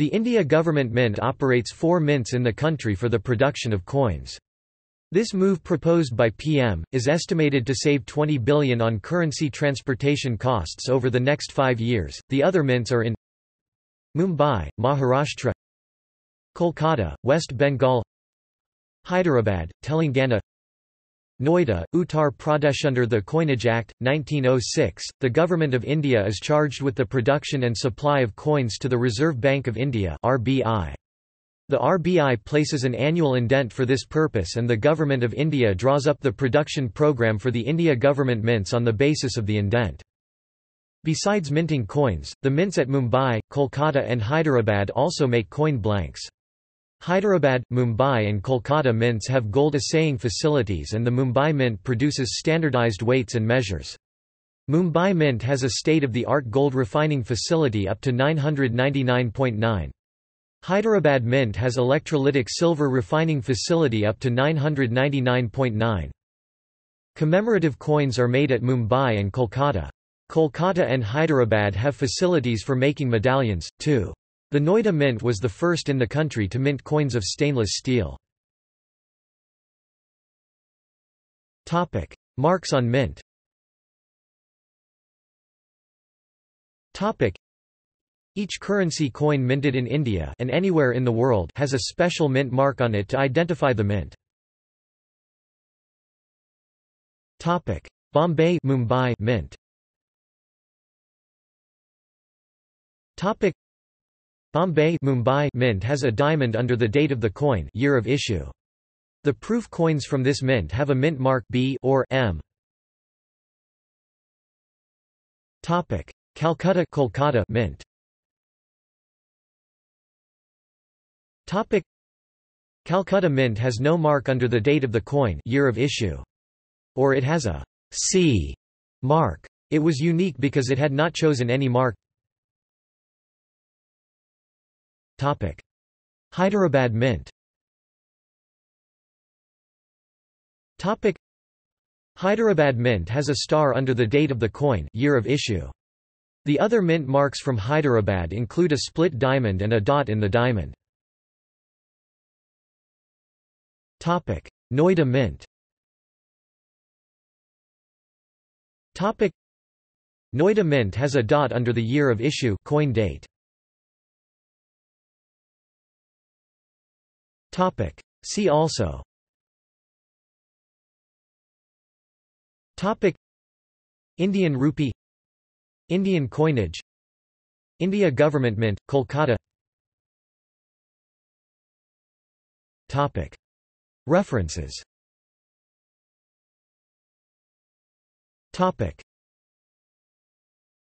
The India Government Mint operates four mints in the country for the production of coins. This move proposed by PM, is estimated to save 20 billion on currency transportation costs over the next five years. The other mints are in Mumbai, Maharashtra Kolkata, West Bengal Hyderabad, Telangana Noida, Uttar Pradesh Under the Coinage Act, 1906, the Government of India is charged with the production and supply of coins to the Reserve Bank of India RBI. The RBI places an annual indent for this purpose and the Government of India draws up the production program for the India government mints on the basis of the indent. Besides minting coins, the mints at Mumbai, Kolkata and Hyderabad also make coin blanks. Hyderabad, Mumbai and Kolkata mints have gold assaying facilities and the Mumbai Mint produces standardized weights and measures. Mumbai Mint has a state-of-the-art gold refining facility up to 999.9. Hyderabad Mint has electrolytic silver refining facility up to 999.9. Commemorative coins are made at Mumbai and Kolkata. Kolkata and Hyderabad have facilities for making medallions, too. The Noida Mint was the first in the country to mint coins of stainless steel. Marks on mint each currency coin minted in India and anywhere in the world has a special mint mark on it to identify the mint. Topic: Bombay Mumbai Mint. Topic: Bombay Mumbai Mint has a diamond under the date of the coin year of issue. The proof coins from this mint have a mint mark B or M. Topic: Calcutta Kolkata Mint. Topic: Calcutta Mint has no mark under the date of the coin year of issue. Or it has a C mark. It was unique because it had not chosen any mark Hyderabad Mint Hyderabad Mint has a star under the date of the coin year of issue. The other mint marks from Hyderabad include a split diamond and a dot in the diamond. Noida Mint Noida Mint has a dot under the year of issue coin date. Topic. See also Topic. Indian rupee Indian coinage India Government Mint, Kolkata Topic. References Topic.